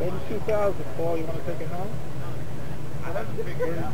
82,000, Paul. You want to take it home? I have to figure it out.